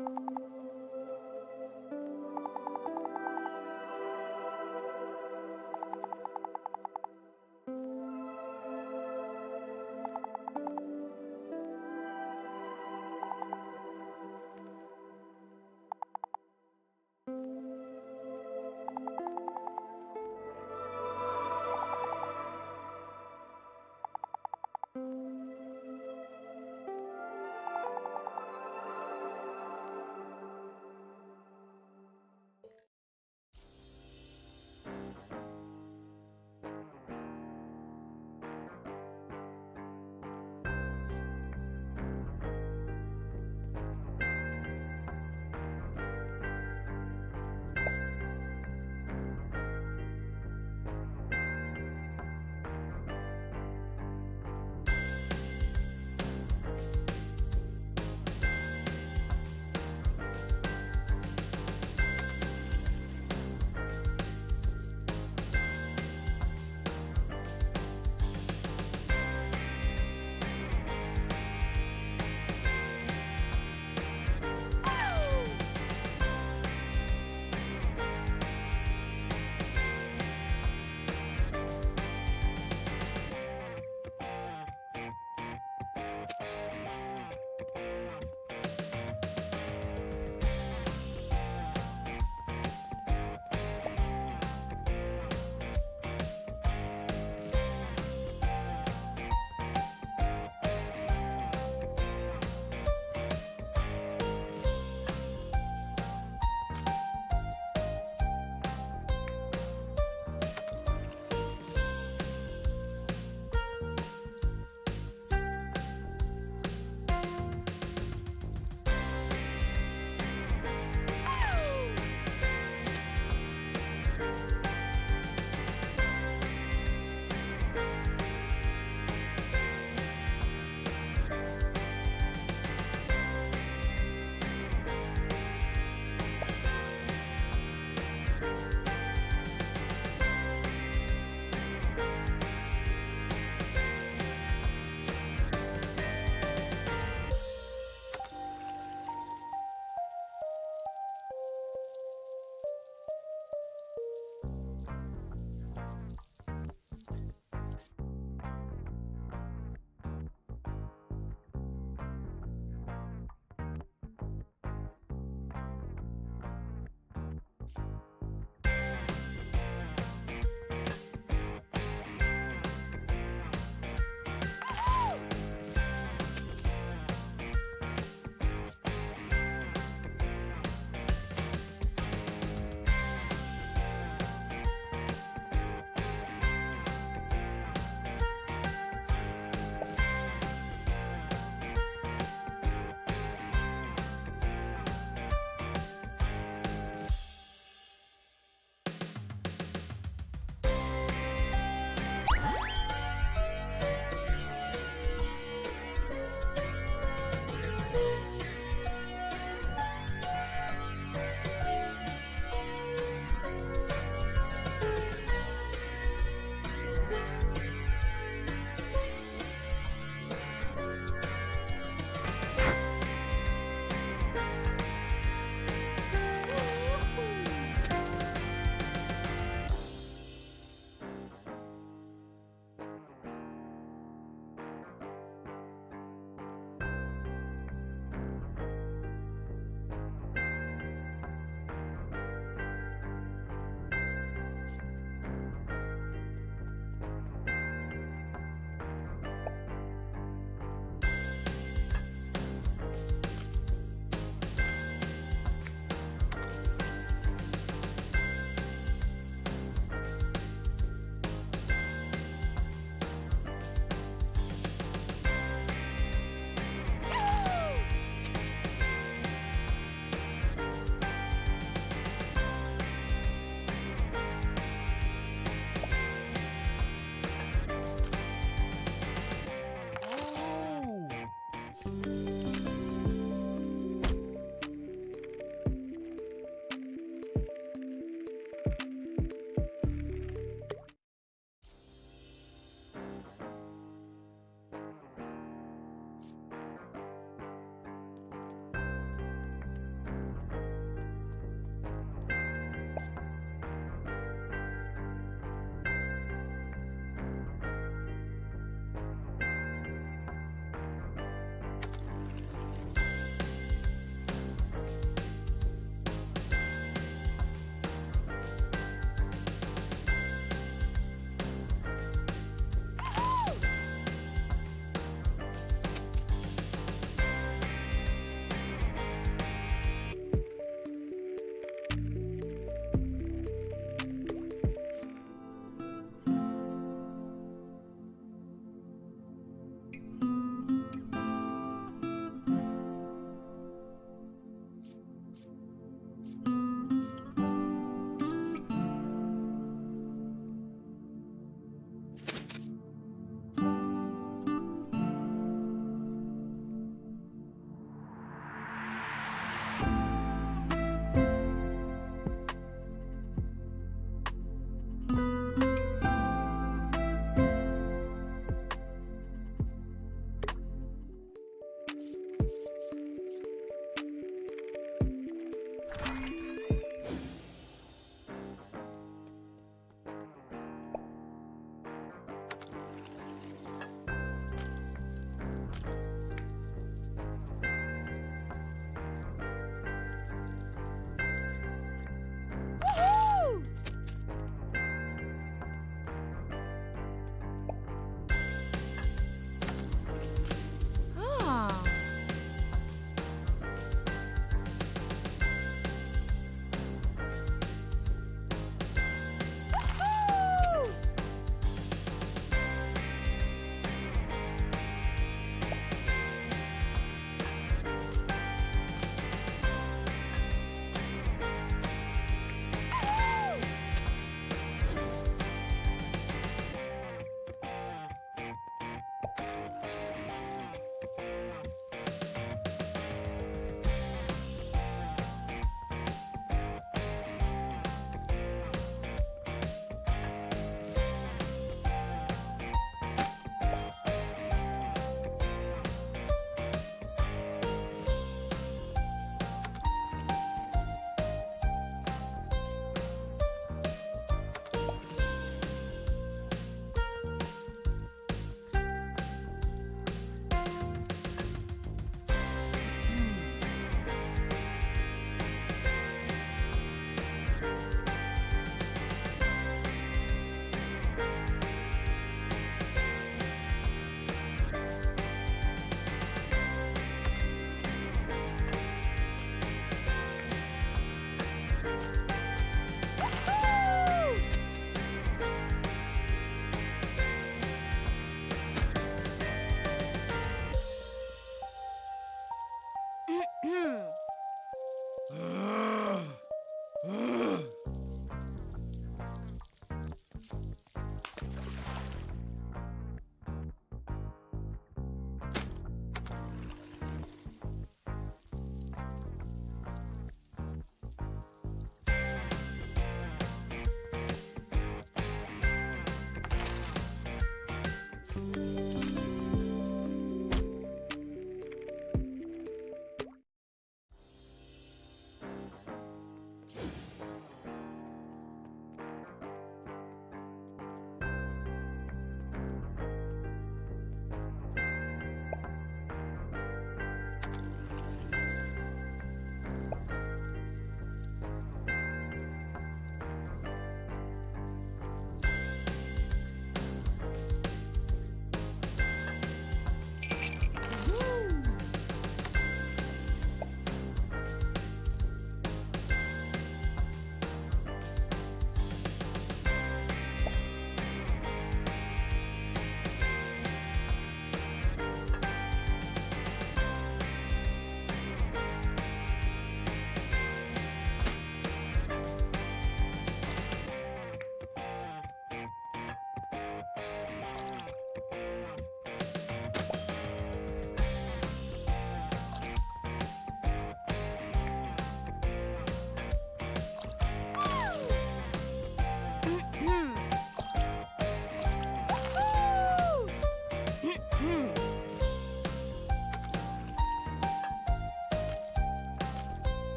you